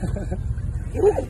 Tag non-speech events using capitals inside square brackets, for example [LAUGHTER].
[LAUGHS] Ой!